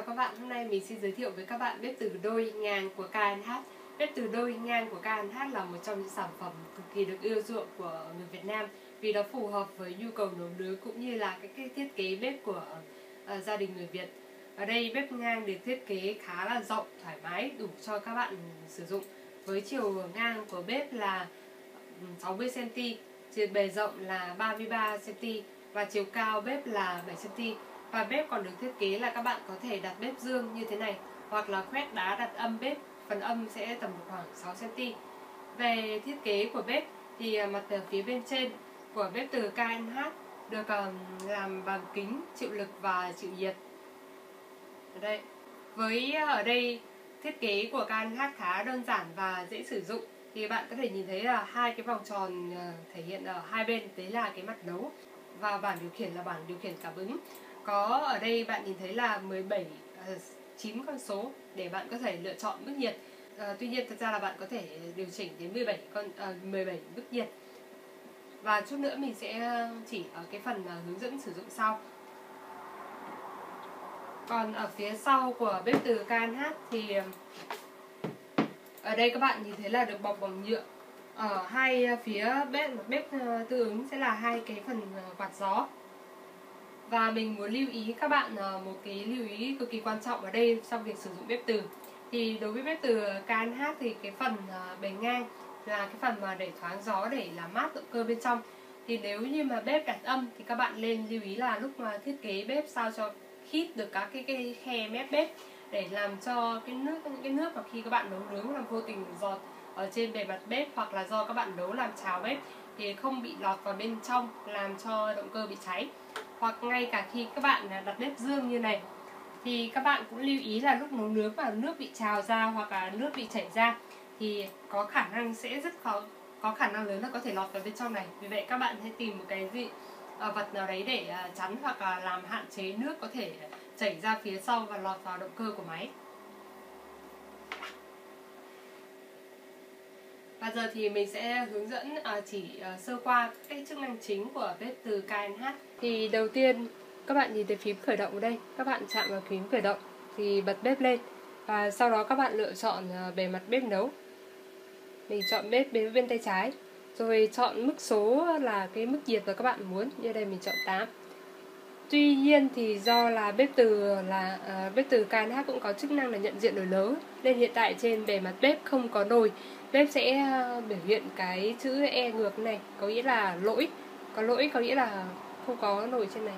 chào các bạn, hôm nay mình xin giới thiệu với các bạn bếp từ đôi ngang của KNH Bếp từ đôi ngang của KNH là một trong những sản phẩm cực kỳ được ưa chuộng của người Việt Nam Vì nó phù hợp với nhu cầu nấu nướng cũng như là cái, cái thiết kế bếp của uh, gia đình người Việt. Ở đây bếp ngang được thiết kế khá là rộng, thoải mái, đủ cho các bạn sử dụng. Với chiều ngang của bếp là ừ, 60cm, chiều bề rộng là 33cm và chiều cao bếp là 7cm và bếp còn được thiết kế là các bạn có thể đặt bếp dương như thế này, hoặc là khoét đá đặt âm bếp, phần âm sẽ tầm khoảng 6 cm về thiết kế của bếp thì à, mặt mặt phía bên trên của bếp từ KNH được à, làm bằng kính chịu lực và chịu nhiệt. Ở đây, với à, ở đây thiết kế của KNH khá đơn giản và dễ sử dụng thì bạn có thể nhìn thấy là hai cái vòng tròn thể hiện ở hai bên, đấy là cái mặt nấu và bảng điều khiển là bảng điều khiển cảm ứng có ở đây bạn nhìn thấy là 17 9 à, con số để bạn có thể lựa chọn mức nhiệt. À, tuy nhiên thật ra là bạn có thể điều chỉnh đến 17 con ờ, à, 17 mức nhiệt. Và chút nữa mình sẽ ờ, chỉ ở cái phần hướng dẫn sử dụng sau. Còn ở phía sau của bếp từ KNH thì ở đây các bạn nhìn thấy là được bọc bằng nhựa. Ở hai phía bếp bếp tương ứng sẽ là hai cái phần quạt gió và mình muốn lưu ý các bạn ờ, một cái lưu ý cực kỳ quan trọng ở đây trong việc sử dụng bếp từ. Thì đối với bếp từ KNH thì cái phần ờ, bề ngang là cái phần mà để thoáng gió để làm mát động cơ bên trong. Thì nếu như mà bếp đặt âm thì các bạn nên lưu ý là lúc mà thiết kế bếp sao cho khít được các cái, cái khe mép bếp để làm cho cái nước những cái nước mà khi các bạn nấu nướng làm vô tình giọt ở trên bề mặt bếp hoặc là do các bạn nấu làm cháo bếp thì không bị lọt vào bên trong làm cho động cơ bị cháy hoặc ngay cả khi các bạn à, đặt bếp dương như này, thì các bạn cũng lưu ý là lúc nấu nướng mà nước bị trào ra hoặc là nước bị chảy ra thì có khả năng sẽ rất khó, có khả năng lớn là có thể lọt vào bên trong này. Vì vậy các bạn hãy tìm một cái gì à, vật nào đấy để à, chắn hoặc là làm hạn chế nước có thể chảy ra phía sau và lọt vào động cơ của máy. Và giờ thì mình sẽ hướng dẫn uh, chỉ uh, sơ qua các chức năng chính của bếp từ KNH. Thì đầu tiên các bạn nhìn thấy phím khởi động ở đây, các bạn chạm vào phím khởi động thì bật bếp lên và sau đó các bạn lựa chọn uh, bề mặt bếp nấu. Mình chọn bếp bên bên tay trái rồi chọn mức số là cái mức nhiệt mà các bạn muốn. Như đây mình chọn 8. Tuy nhiên thì do là bếp từ là uh, bếp từ KNH cũng có chức năng là nhận diện nồi lớn nên hiện tại trên bề mặt bếp không có nồi bếp sẽ ờ, biểu hiện cái chữ e ngược này, có nghĩa là lỗi. Có lỗi có nghĩa là không có nồi trên này.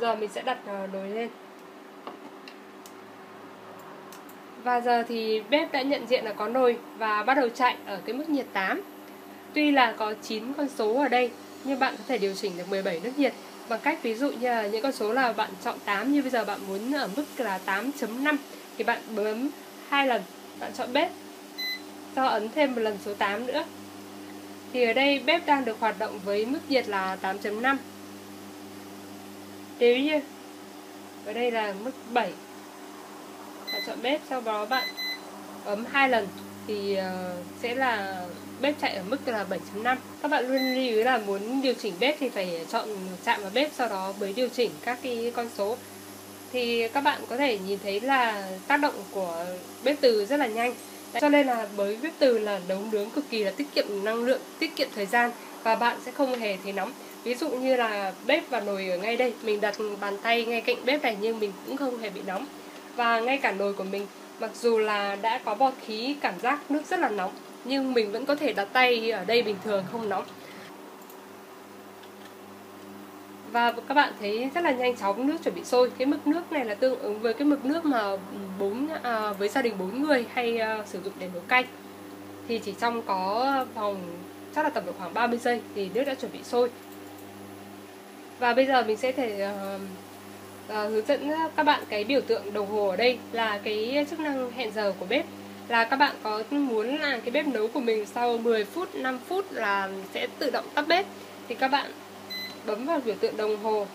Giờ mình sẽ đặt ờ, nồi lên. Và giờ thì bếp đã nhận diện là có nồi và bắt đầu chạy ở cái mức nhiệt 8 tuy là có 9 con số ở đây, nhưng bạn có thể điều chỉnh được 17 nước nhiệt bằng cách ví dụ như là những con số là bạn chọn 8 như bây giờ bạn muốn ở mức là 8.5 thì bạn bấm hai lần bạn chọn bếp do ấn thêm một lần số 8 nữa. Thì ở đây bếp đang được hoạt động với mức nhiệt là 8.5 nếu như, ở đây là mức 7 bạn chọn bếp sau đó bạn ấm hai lần thì ờ, sẽ là, bếp chạy ở mức là 7.5 các bạn luôn lưu ý là muốn điều chỉnh bếp thì phải chọn chạm vào bếp sau đó mới điều chỉnh các cái con số. Thì các bạn có thể nhìn thấy là tác động của bếp từ rất là nhanh cho nên là với bếp từ là nấu nướng cực kỳ là tiết kiệm năng lượng, tiết kiệm thời gian và bạn sẽ không hề thấy nóng. Ví dụ như là bếp và nồi ở ngay đây, mình đặt bàn tay ngay cạnh bếp này nhưng mình cũng không hề bị nóng. Và ngay cả nồi của mình, mặc dù là đã có bọt khí, cảm giác nước rất là nóng, nhưng mình vẫn có thể đặt tay ở đây bình thường không nóng. Và các bạn thấy rất là nhanh chóng nước chuẩn bị sôi. Cái mực nước này là tương ứng với cái mực nước mà bốn à, với gia đình bốn người hay à, sử dụng để nấu canh. Thì chỉ trong có vòng chắc là tầm độ khoảng 30 giây thì nước đã chuẩn bị sôi. Và bây giờ mình sẽ thể uh, uh, hướng dẫn các bạn cái biểu tượng đồng hồ ở đây là cái chức năng hẹn giờ của bếp. Là các bạn có muốn là cái bếp nấu của mình sau 10 phút 5 phút là sẽ tự động tắt bếp. Thì các bạn bấm vào biểu tượng đồng hồ.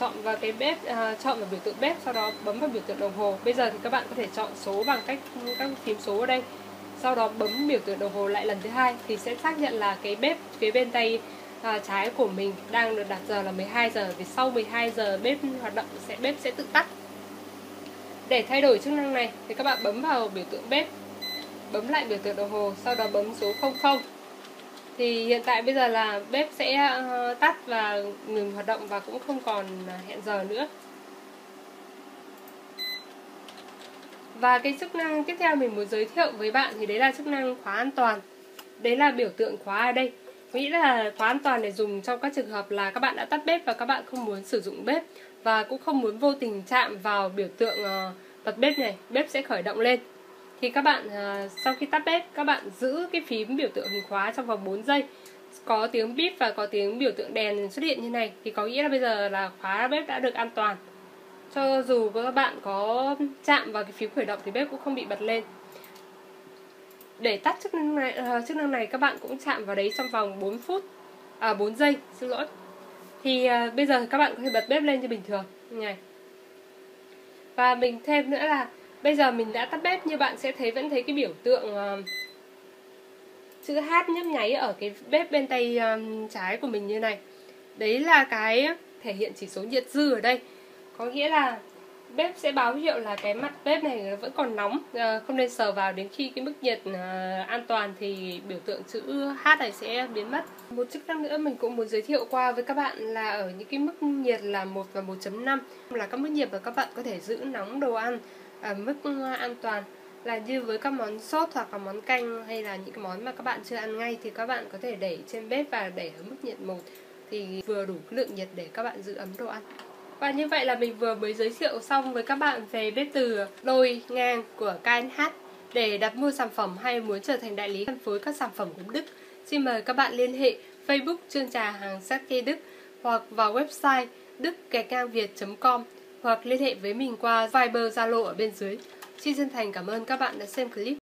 Chọn vào cái bếp à, chọn vào biểu tượng bếp sau đó bấm vào biểu tượng đồng hồ. Bây giờ thì các bạn có thể chọn số bằng cách các phím số ở đây. Sau đó bấm biểu tượng đồng hồ lại lần thứ hai thì sẽ xác nhận là cái bếp phía bên tay à, trái của mình đang được đặt giờ là 12 giờ vì sau 12 giờ bếp hoạt động sẽ bếp sẽ tự tắt. Để thay đổi chức năng này thì các bạn bấm vào biểu tượng bếp bấm lại biểu tượng đồng hồ sau đó bấm số 00 thì hiện tại bây giờ là bếp sẽ ờ, tắt và ngừng hoạt động và cũng không còn ờ, hẹn giờ nữa. Và cái chức năng tiếp theo mình muốn giới thiệu với bạn thì đấy là chức năng khóa an toàn. Đấy là biểu tượng khóa ở đây. Nghĩ là khóa an toàn để dùng trong các trường hợp là các bạn đã tắt bếp và các bạn không muốn sử dụng bếp Và cũng không muốn vô tình chạm vào biểu tượng ờ, bật bếp này. Bếp sẽ khởi động lên. Thì các bạn uh, sau khi tắt bếp các bạn giữ cái phím biểu tượng hình khóa trong vòng 4 giây. Có tiếng bíp và có tiếng biểu tượng đèn xuất hiện như này. Thì có nghĩa là bây giờ là khóa bếp đã được an toàn. Cho dù các bạn có chạm vào cái phím khởi động thì bếp cũng không bị bật lên. Để tắt chức năng này uh, chức năng này các bạn cũng chạm vào đấy trong vòng 4 phút à 4 giây. Xin lỗi. Thì uh, bây giờ các bạn có thể bật bếp lên như bình thường. Như này. Và mình thêm nữa là bây giờ mình đã tắt bếp như bạn sẽ thấy vẫn thấy cái biểu tượng uh, chữ H nhấp nháy ở cái bếp bên tay um, trái của mình như này. Đấy là cái thể hiện chỉ số nhiệt dư ở đây. Có nghĩa là bếp sẽ báo hiệu là cái mặt bếp này vẫn còn nóng ờ, không nên sờ vào. Đến khi cái mức nhiệt an toàn thì biểu tượng chữ H này sẽ biến mất. Một chức năng nữa mình cũng muốn giới thiệu qua với các bạn là ở những cái mức nhiệt là 1 và 1.5 là các mức nhiệt mà các bạn có thể giữ nóng đồ ăn. À, ở mức an toàn là như với các món sốt hoặc là món canh hay là những cái món mà các bạn chưa ăn ngay thì các bạn có thể để trên bếp và để ở mức nhiệt 1 thì vừa đủ lượng nhiệt để các bạn giữ ấm đồ ăn và như vậy là mình vừa mới giới thiệu xong với các bạn về bếp từ đôi ngang của KNH để đặt mua sản phẩm hay muốn trở thành đại lý phân phối các sản phẩm của Đức. Xin mời các bạn liên hệ Facebook Trương Trà Hàng Sát Kê Đức hoặc vào website đức việt.com hoặc liên hệ với mình qua Viber, Zalo ở bên dưới. Xin chân thành cảm ơn các bạn đã xem clip.